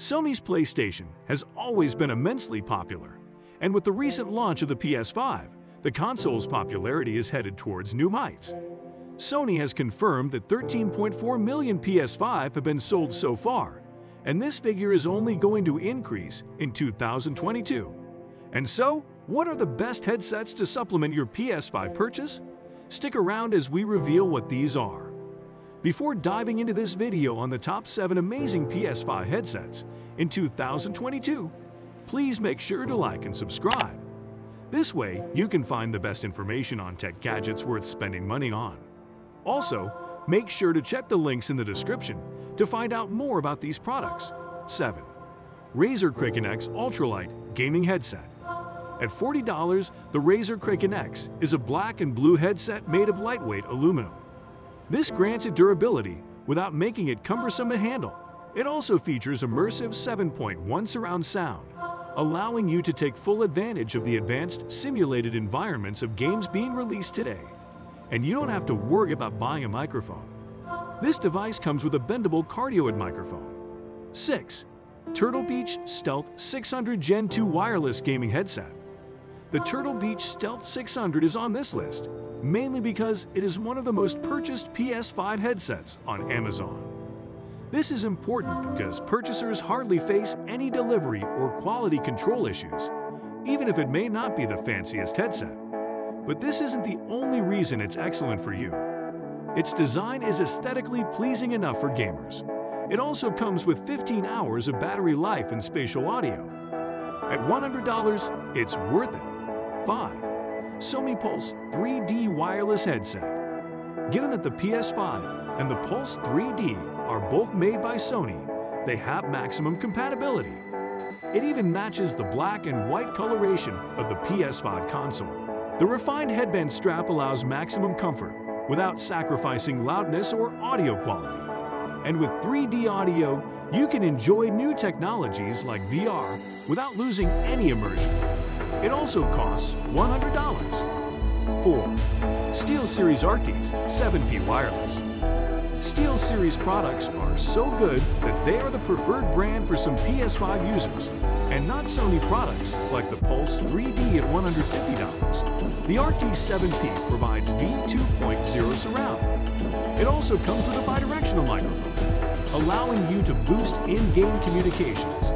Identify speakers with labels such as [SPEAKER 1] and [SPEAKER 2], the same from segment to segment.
[SPEAKER 1] Sony's PlayStation has always been immensely popular, and with the recent launch of the PS5, the console's popularity is headed towards new heights. Sony has confirmed that 13.4 million PS5 have been sold so far, and this figure is only going to increase in 2022. And so, what are the best headsets to supplement your PS5 purchase? Stick around as we reveal what these are. Before diving into this video on the top 7 amazing PS5 headsets in 2022, please make sure to like and subscribe. This way, you can find the best information on tech gadgets worth spending money on. Also, make sure to check the links in the description to find out more about these products. 7. Razer Kraken X Ultralight Gaming Headset At $40, the Razer Kraken X is a black and blue headset made of lightweight aluminum. This grants it durability without making it cumbersome to handle. It also features immersive 7.1 surround sound, allowing you to take full advantage of the advanced simulated environments of games being released today. And you don't have to worry about buying a microphone. This device comes with a bendable cardioid microphone. 6. Turtle Beach Stealth 600 Gen 2 Wireless Gaming Headset The Turtle Beach Stealth 600 is on this list, mainly because it is one of the most purchased PS5 headsets on Amazon. This is important because purchasers hardly face any delivery or quality control issues, even if it may not be the fanciest headset. But this isn't the only reason it's excellent for you. Its design is aesthetically pleasing enough for gamers. It also comes with 15 hours of battery life and spatial audio. At $100, it's worth it. 5. Sony Pulse 3D Wireless Headset Given that the PS5 and the Pulse 3D are both made by Sony, they have maximum compatibility. It even matches the black and white coloration of the PS5 console. The refined headband strap allows maximum comfort without sacrificing loudness or audio quality. And with 3D audio, you can enjoy new technologies like VR without losing any immersion. It also costs $100. 4. SteelSeries Arctis 7P Wireless SteelSeries products are so good that they are the preferred brand for some PS5 users, and not Sony products like the Pulse 3D at $150. The Arctis 7P provides V2.0 surround. It also comes with a bidirectional microphone, allowing you to boost in-game communications.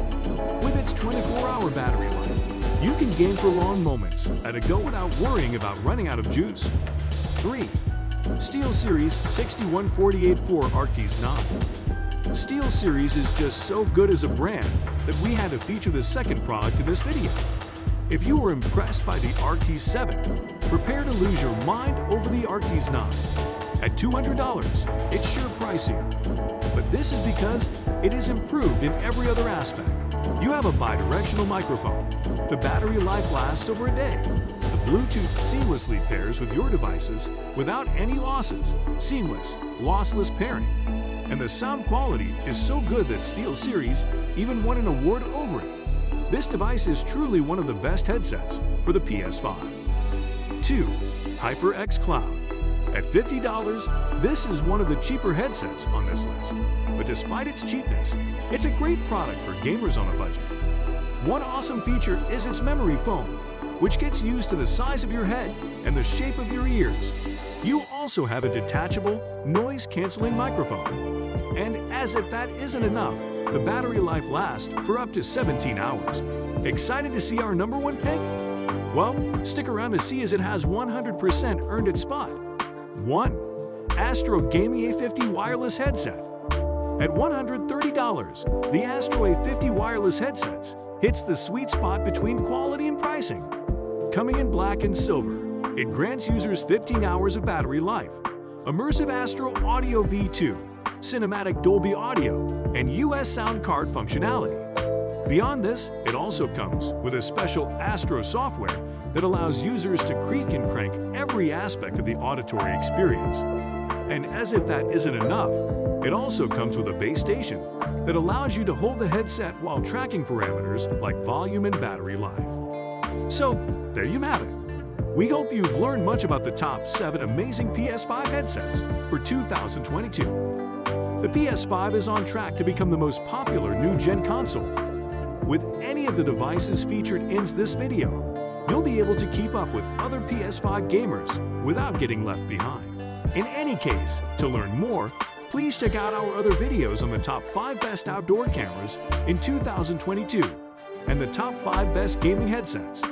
[SPEAKER 1] With its 24-hour battery life, you can game for long moments at a go without worrying about running out of juice. 3. SteelSeries 61484 Arctis 9. SteelSeries is just so good as a brand that we had to feature the second product in this video. If you were impressed by the Arctis 7, prepare to lose your mind over the Arctis 9. At $200, it's sure pricier. But this is because it is improved in every other aspect. You have a bidirectional microphone. The battery life lasts over a day. The Bluetooth seamlessly pairs with your devices without any losses, seamless, lossless pairing. And the sound quality is so good that SteelSeries even won an award over it. This device is truly one of the best headsets for the PS5. 2. HyperX Cloud At $50, this is one of the cheaper headsets on this list. But despite its cheapness, it's a great product for gamers on a budget. One awesome feature is its memory foam, which gets used to the size of your head and the shape of your ears. You also have a detachable, noise-canceling microphone. And as if that isn't enough, the battery life lasts for up to 17 hours. Excited to see our number one pick? Well, stick around to see as it has 100% earned its spot. 1. Astro Gaming A50 Wireless Headset At $130, the Astro A50 wireless headsets hits the sweet spot between quality and pricing. Coming in black and silver, it grants users 15 hours of battery life, immersive Astro Audio V2, cinematic Dolby Audio, and US sound card functionality. Beyond this, it also comes with a special Astro software that allows users to creak and crank every aspect of the auditory experience. And as if that isn't enough, it also comes with a base station that allows you to hold the headset while tracking parameters like volume and battery life. So, there you have it. We hope you've learned much about the top 7 amazing PS5 headsets for 2022. the PS5 is on track to become the most popular new-gen console. With any of the devices featured in this video, you'll be able to keep up with other PS5 gamers without getting left behind. In any case, to learn more, please check out our other videos on the top 5 best outdoor cameras in 2022 and the top 5 best gaming headsets.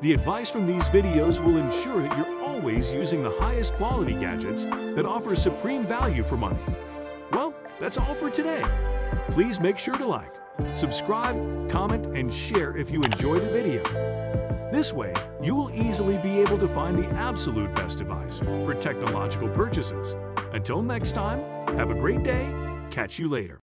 [SPEAKER 1] The advice from these videos will ensure that you're always using the highest quality gadgets that offer supreme value for money. Well, that's all for today. Please make sure to like, subscribe, comment, and share if you enjoy the video. This way, you will easily be able to find the absolute best device for technological purchases. Until next time, have a great day. Catch you later.